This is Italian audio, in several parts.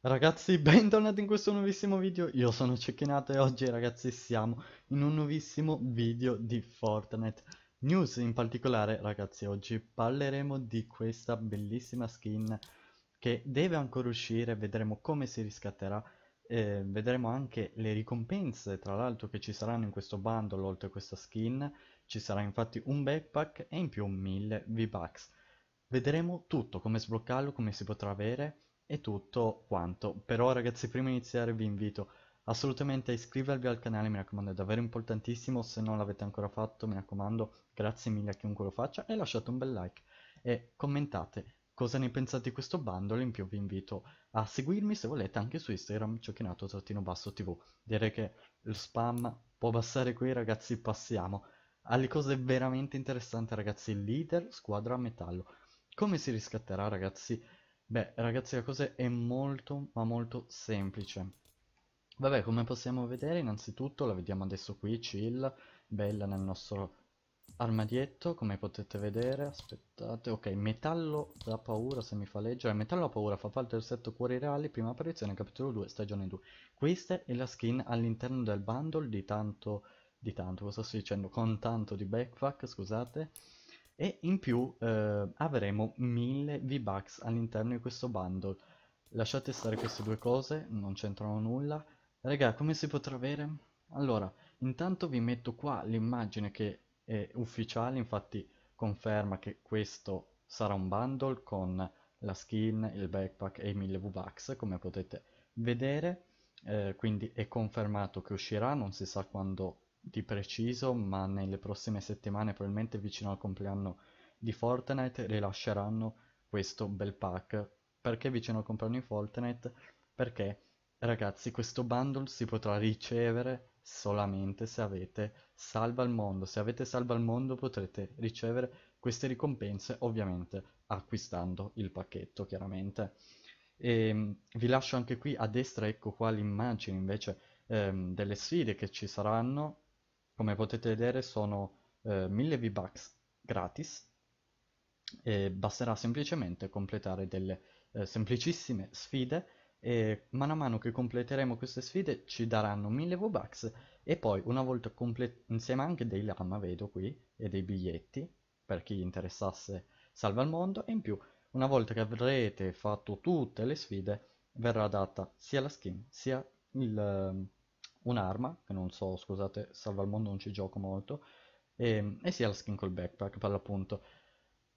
Ragazzi, bentornati in questo nuovissimo video, io sono Cecchinato e oggi ragazzi siamo in un nuovissimo video di Fortnite. News, in particolare ragazzi oggi parleremo di questa bellissima skin che deve ancora uscire, vedremo come si riscatterà, eh, vedremo anche le ricompense tra l'altro che ci saranno in questo bundle oltre a questa skin, ci sarà infatti un backpack e in più 1000 V-Bucks. Vedremo tutto, come sbloccarlo, come si potrà avere e tutto quanto. Però ragazzi, prima di iniziare vi invito assolutamente a iscrivervi al canale, mi raccomando, è davvero importantissimo. Se non l'avete ancora fatto, mi raccomando, grazie mille a chiunque lo faccia e lasciate un bel like e commentate cosa ne pensate di questo bundle. In più vi invito a seguirmi se volete anche su Instagram, cioccinato-tv. Direi che lo spam può passare qui, ragazzi, passiamo alle cose veramente interessanti, ragazzi. Leader, squadra metallo. Come si riscatterà, ragazzi? Beh, ragazzi, la cosa è molto, ma molto semplice. Vabbè, come possiamo vedere, innanzitutto la vediamo adesso qui, chill, bella nel nostro armadietto, come potete vedere, aspettate, ok, metallo da paura se mi fa leggere, metallo da paura fa parte del set cuori reali, prima apparizione, capitolo 2, stagione 2. Questa è la skin all'interno del bundle di tanto, di tanto, cosa sto dicendo, con tanto di backpack, scusate, e in più eh, avremo 1000 V-Bucks all'interno di questo bundle. Lasciate stare queste due cose, non c'entrano nulla. Raga, come si potrà avere? Allora, intanto vi metto qua l'immagine che è ufficiale, infatti conferma che questo sarà un bundle con la skin, il backpack e i 1000 V-Bucks, come potete vedere. Eh, quindi è confermato che uscirà, non si sa quando di preciso, ma nelle prossime settimane, probabilmente vicino al compleanno di Fortnite, rilasceranno questo bel pack. Perché vicino al compleanno di Fortnite? Perché, ragazzi, questo bundle si potrà ricevere solamente se avete Salva al Mondo. Se avete Salva al Mondo potrete ricevere queste ricompense, ovviamente acquistando il pacchetto, chiaramente. E vi lascio anche qui a destra, ecco qua l'immagine invece ehm, delle sfide che ci saranno come potete vedere sono eh, 1000 V-Bucks gratis e basterà semplicemente completare delle eh, semplicissime sfide e mano a mano che completeremo queste sfide ci daranno 1000 V-Bucks e poi una volta completato insieme anche dei lama vedo qui e dei biglietti per chi interessasse salva il mondo e in più una volta che avrete fatto tutte le sfide verrà data sia la skin sia ehm, un'arma, che non so, scusate, salva il mondo non ci gioco molto, e, e sia la skin col backpack per l'appunto.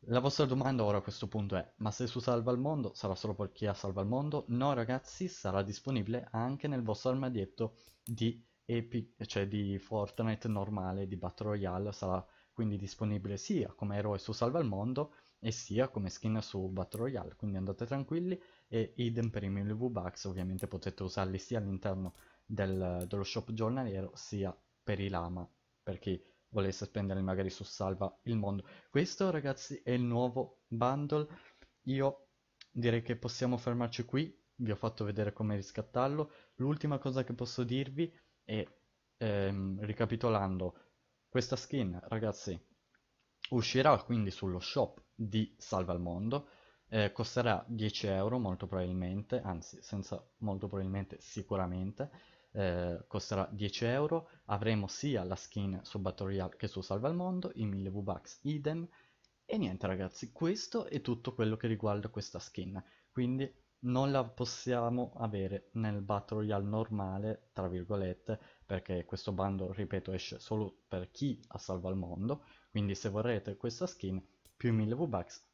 La vostra domanda ora a questo punto è, ma se su Salva il Mondo sarà solo per chi ha Salva il Mondo? No ragazzi, sarà disponibile anche nel vostro armadietto di, Epic, cioè di Fortnite normale, di Battle Royale, sarà quindi disponibile sia come eroe su Salva il Mondo e sia come skin su Battle Royale, quindi andate tranquilli e idem per i 1000 V-Bucks, ovviamente potete usarli sia all'interno del, dello shop giornaliero sia per i lama, per chi volesse spendere magari su Salva il Mondo. Questo ragazzi è il nuovo bundle, io direi che possiamo fermarci qui, vi ho fatto vedere come riscattarlo. L'ultima cosa che posso dirvi è, ehm, ricapitolando, questa skin ragazzi uscirà quindi sullo shop di Salva il Mondo, eh, costerà 10 euro molto probabilmente, anzi senza molto probabilmente sicuramente, eh, costerà 10 euro, avremo sia la skin su Battle Royale che su Salva il Mondo, i 1000 V-Bucks idem, e niente ragazzi, questo è tutto quello che riguarda questa skin, quindi non la possiamo avere nel Battle Royale normale, tra virgolette, perché questo bando, ripeto, esce solo per chi ha Salva il Mondo, quindi se vorrete questa skin più 1000 V-Bucks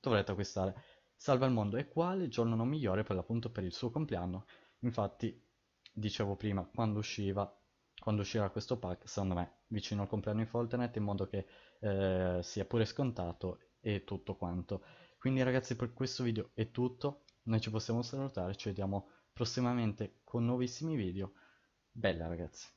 dovrete acquistare Salva il Mondo. E quale giorno non migliore per l'appunto per il suo compleanno, infatti dicevo prima, quando usciva, quando uscirà questo pack, secondo me, vicino al compleanno di Fortnite, in modo che eh, sia pure scontato e tutto quanto. Quindi ragazzi per questo video è tutto, noi ci possiamo salutare, ci vediamo prossimamente con nuovissimi video. Bella ragazzi!